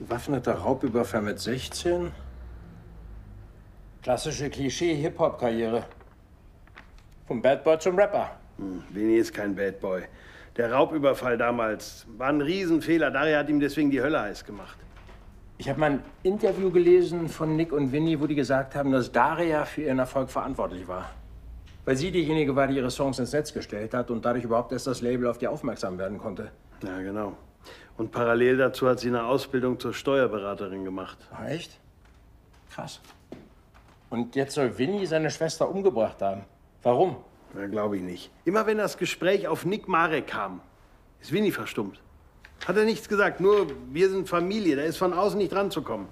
Bewaffneter Raubüberfall mit 16? Klassische Klischee-Hip-Hop-Karriere. Vom Bad Boy zum Rapper. Hm, Vinny ist kein Bad Boy. Der Raubüberfall damals war ein Riesenfehler. Daria hat ihm deswegen die Hölle heiß gemacht. Ich habe mal ein Interview gelesen von Nick und Winnie, wo die gesagt haben, dass Daria für ihren Erfolg verantwortlich war. Weil sie diejenige war, die ihre Songs ins Netz gestellt hat und dadurch überhaupt erst das Label auf die aufmerksam werden konnte. Ja, genau. Und parallel dazu hat sie eine Ausbildung zur Steuerberaterin gemacht. Ach, echt? Krass. Und jetzt soll Winnie seine Schwester umgebracht haben. Warum? Ja, glaube ich nicht. Immer wenn das Gespräch auf Nick Marek kam, ist Winnie verstummt. Hat er nichts gesagt, nur wir sind Familie, da ist von außen nicht ranzukommen.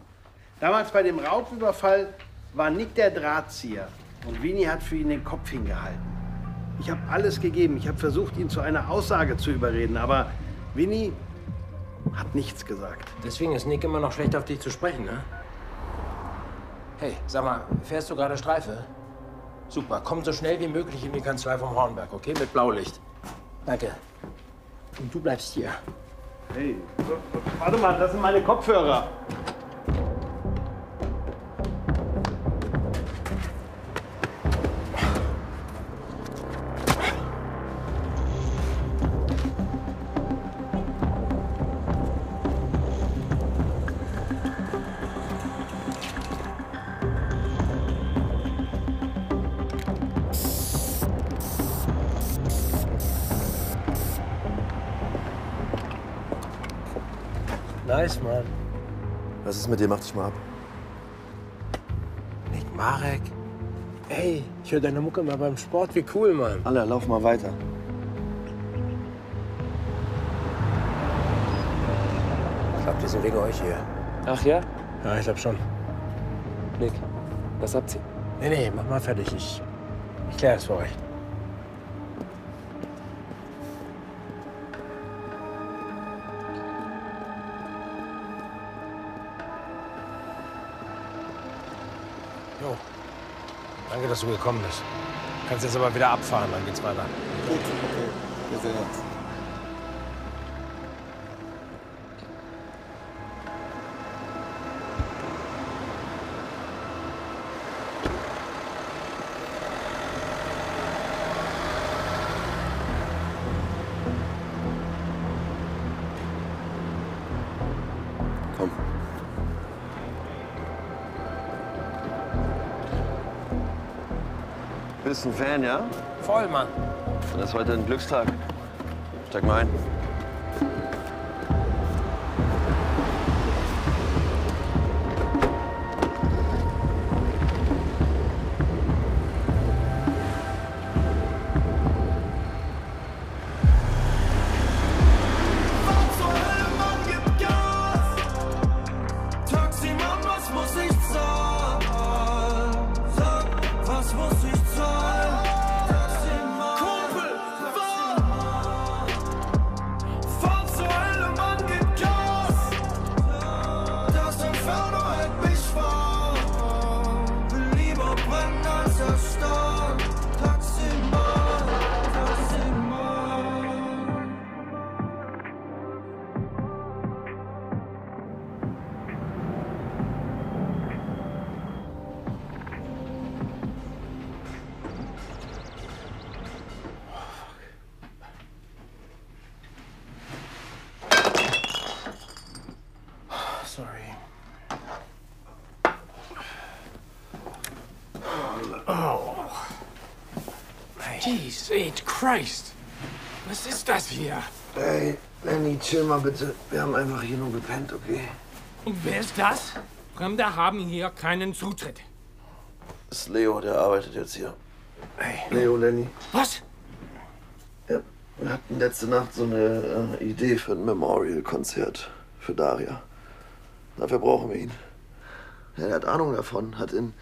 Damals bei dem Raubüberfall war Nick der Drahtzieher und Winnie hat für ihn den Kopf hingehalten. Ich habe alles gegeben, ich habe versucht, ihn zu einer Aussage zu überreden, aber Winnie hat nichts gesagt. Deswegen ist Nick immer noch schlecht auf dich zu sprechen, ne? Hey, sag mal, fährst du gerade Streife? Super, komm so schnell wie möglich in die Kanzlei vom Hornberg, okay? Mit Blaulicht. Danke. Und du bleibst hier. Hey, warte mal, das sind meine Kopfhörer. Nice, Mann. Was ist mit dir? Mach dich mal ab. Nick Marek. Ey, ich höre deine Mucke mal beim Sport. Wie cool, Mann. Alle, lauf mal weiter. Ich glaub, die sind wegen euch hier. Ach ja? Ja, ich glaub schon. Nick, was habt ihr? Nee, nee, mach mal fertig. Ich, ich klär es für euch. Jo. Danke, dass du gekommen bist. Kannst jetzt aber wieder abfahren, dann geht's weiter. Gut, okay. Wir sehen uns. Bist ein Fan, ja? Voll, Mann. Das ist heute ein Glückstag. Steig mal ein. Jesus Christ! Was ist das hier? Ey, Lenny, chill mal bitte. Wir haben einfach hier nur gepennt, okay? Und wer ist das? Fremde haben hier keinen Zutritt. Das ist Leo, der arbeitet jetzt hier. Hey. Leo, Lenny. Was? Ja, wir hatten letzte Nacht so eine äh, Idee für ein Memorial-Konzert für Daria. Dafür brauchen wir ihn. Ja, er hat Ahnung davon, hat in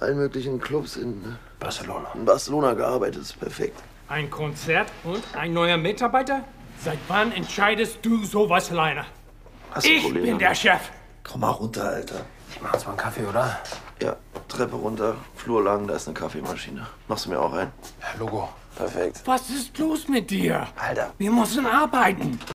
allen möglichen Clubs in, äh, Barcelona. in Barcelona gearbeitet. Ist perfekt. Ein Konzert und ein neuer Mitarbeiter? Seit wann entscheidest du sowas alleine? Hast du Ich Probleme bin der? Chef. Komm mal runter, Alter. Ich mach uns mal einen Kaffee, oder? Ja, Treppe runter, Flur lang, da ist eine Kaffeemaschine. Machst du mir auch ein? Logo. Perfekt. Was ist los mit dir? Alter. Wir müssen arbeiten.